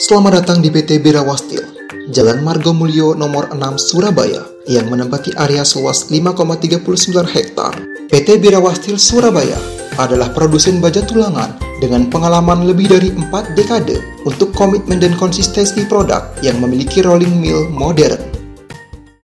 Selamat datang di PT Birawastil, Jalan Margo Mulyo nomor 6 Surabaya, yang menempati area seluas 5,39 hektar. PT Birawastil Surabaya adalah produsen baja tulangan dengan pengalaman lebih dari 4 dekade untuk komitmen dan konsistensi produk yang memiliki rolling mill modern.